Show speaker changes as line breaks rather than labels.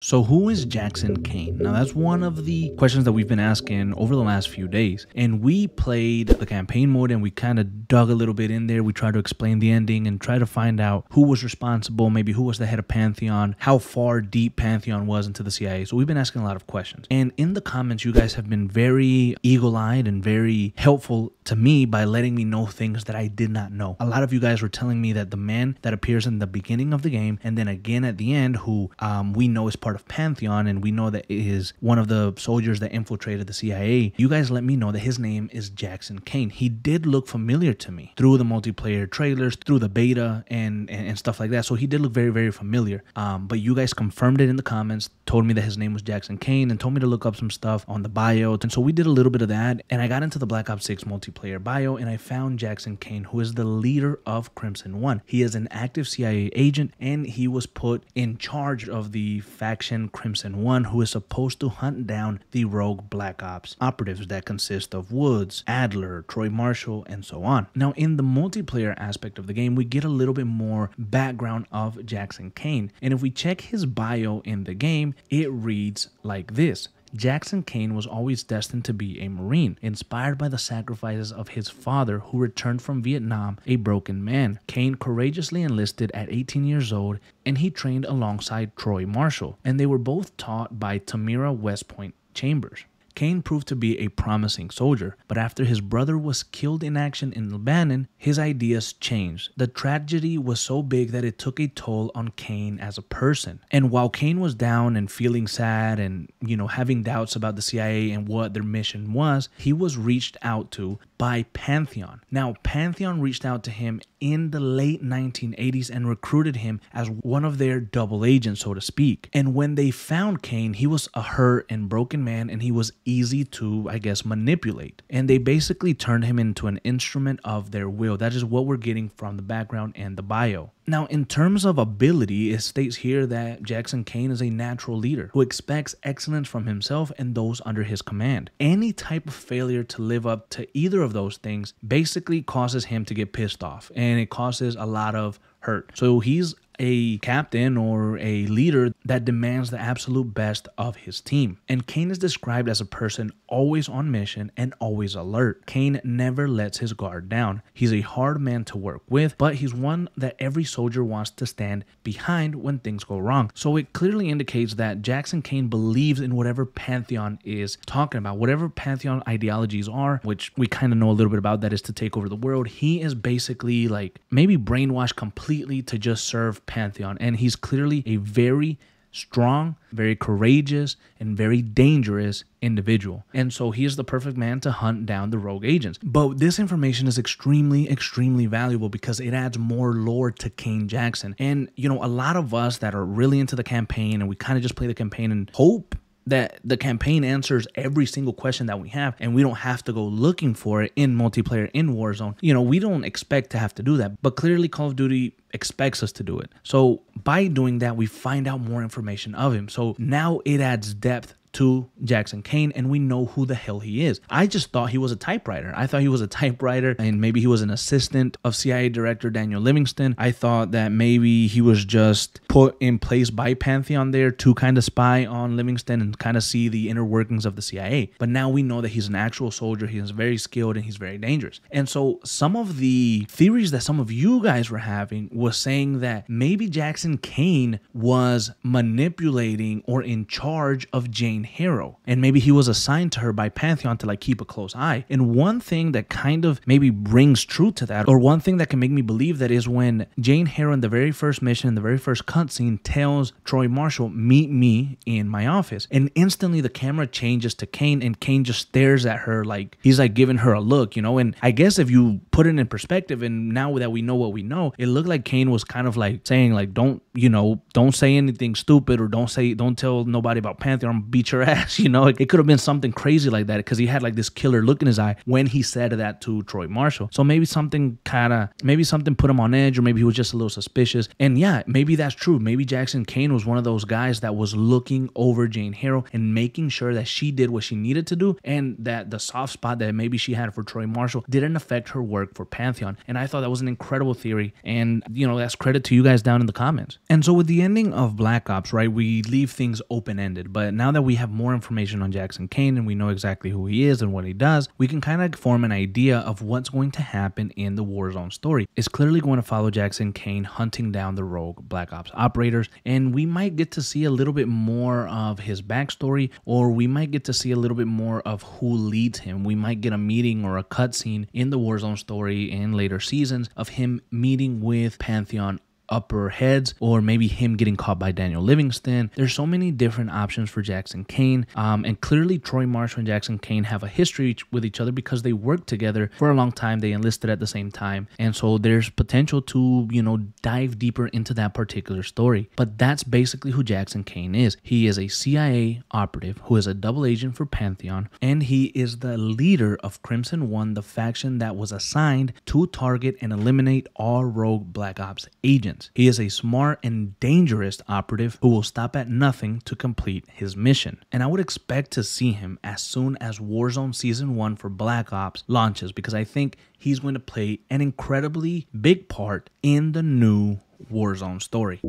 So, who is Jackson Caine? Now, that's one of the questions that we've been asking over the last few days. And we played the campaign mode and we kind of dug a little bit in there. We tried to explain the ending and try to find out who was responsible, maybe who was the head of Pantheon, how far deep Pantheon was into the CIA. So, we've been asking a lot of questions. And in the comments, you guys have been very eagle eyed and very helpful to me by letting me know things that I did not know. A lot of you guys were telling me that the man that appears in the beginning of the game and then again at the end, who um, we know is part part of Pantheon, and we know that that is one of the soldiers that infiltrated the CIA. You guys let me know that his name is Jackson Caine. He did look familiar to me through the multiplayer trailers, through the beta, and and, and stuff like that. So he did look very very familiar. Um, but you guys confirmed it in the comments, told me that his name was Jackson Caine, and told me to look up some stuff on the bio. And so we did a little bit of that, and I got into the Black Ops 6 multiplayer bio, and I found Jackson Caine, who is the leader of Crimson One. He is an active CIA agent, and he was put in charge of the fact faction Crimson One, who is supposed to hunt down the rogue Black Ops operatives that consist of Woods, Adler, Troy Marshall, and so on. Now, in the multiplayer aspect of the game, we get a little bit more background of Jackson Caine. And if we check his bio in the game, it reads like this. Jackson Caine was always destined to be a Marine, inspired by the sacrifices of his father, who returned from Vietnam a broken man. Caine courageously enlisted at 18 years old and he trained alongside Troy Marshall, and they were both taught by Tamira West Point Chambers. Caine proved to be a promising soldier, but after his brother was killed in action in Lebanon, his ideas changed. The tragedy was so big that it took a toll on Caine as a person. And while Caine was down and feeling sad and, you know, having doubts about the CIA and what their mission was, he was reached out to by Pantheon. Now, Pantheon reached out to him in the late 1980s and recruited him as one of their double agents, so to speak. And when they found Caine, he was a hurt and broken man and he was easy to, I guess, manipulate. And they basically turned him into an instrument of their will. That is what we're getting from the background and the bio. Now, in terms of ability, it states here that Jackson Caine is a natural leader who expects excellence from himself and those under his command. Any type of failure to live up to either of those things basically causes him to get pissed off and it causes a lot of hurt. So he's a captain or a leader that demands the absolute best of his team. And Caine is described as a person always on mission and always alert. Caine never lets his guard down. He's a hard man to work with, but he's one that every soldier wants to stand behind when things go wrong. So it clearly indicates that Jackson Caine believes in whatever Pantheon is talking about, whatever Pantheon ideologies are, which we kind of know a little bit about that is to take over the world. He is basically like maybe brainwashed completely to just serve pantheon. And he's clearly a very strong, very courageous, and very dangerous individual. And so he is the perfect man to hunt down the rogue agents. But this information is extremely, extremely valuable because it adds more lore to Caine Jackson. And, you know, a lot of us that are really into the campaign and we kind of just play the campaign and hope that the campaign answers every single question that we have and we don't have to go looking for it in multiplayer in Warzone. You know, we don't expect to have to do that, but clearly Call of Duty expects us to do it. So by doing that, we find out more information of him. So now it adds depth to Jackson Caine and we know who the hell he is. I just thought he was a typewriter. I thought he was a typewriter and maybe he was an assistant of CIA Director Daniel Livingston. I thought that maybe he was just put in place by Pantheon there to kind of spy on Livingston and kind of see the inner workings of the CIA. But now we know that he's an actual soldier. He is very skilled and he's very dangerous. And so some of the theories that some of you guys were having was saying that maybe Jackson Caine was manipulating or in charge of Jane Harrow. And maybe he was assigned to her by Pantheon to like keep a close eye. And one thing that kind of maybe brings truth to that, or one thing that can make me believe that is when Jane Harrow in the very first mission, the very first cutscene, tells Troy Marshall, meet me in my office. And instantly the camera changes to Caine and Caine just stares at her like he's like giving her a look, you know? And I guess if you put it in perspective and now that we know what we know, it looked like Caine was kind of like saying like, don't, you know, don't say anything stupid or don't say, don't tell nobody about Pantheon, beat beat your ass. You know, it, it could have been something crazy like that because he had like this killer look in his eye when he said that to Troy Marshall. So maybe something kind of, maybe something put him on edge, or maybe he was just a little suspicious. And yeah, maybe that's true. Maybe Jackson Caine was one of those guys that was looking over Jane Harrow and making sure that she did what she needed to do and that the soft spot that maybe she had for Troy Marshall didn't affect her work for Pantheon. And I thought that was an incredible theory. And, you know, that's credit to you guys down in the comments. And so with the ending of Black Ops, right, we leave things open ended. But now that we have more information on Jackson Caine and we know exactly who he is and what he does, we can kind of form an idea of what's going to happen in the Warzone story. It's clearly going to follow Jackson Caine hunting down the rogue Black Ops operators, and we might get to see a little bit more of his backstory, or we might get to see a little bit more of who leads him. We might get a meeting or a cutscene in the Warzone story in later seasons of him meeting with Pantheon upper heads or maybe him getting caught by Daniel Livingston. There's so many different options for Jackson Caine. Um, and clearly, Troy Marshall and Jackson Caine have a history with each other because they worked together for a long time. They enlisted at the same time. And so there's potential to, you know, dive deeper into that particular story. But that's basically who Jackson Caine is. He is a CIA operative who is a double agent for Pantheon, and he is the leader of Crimson One, the faction that was assigned to target and eliminate all rogue Black Ops agents. He is a smart and dangerous operative who will stop at nothing to complete his mission. And I would expect to see him as soon as Warzone Season 1 for Black Ops launches because I think he's going to play an incredibly big part in the new Warzone story.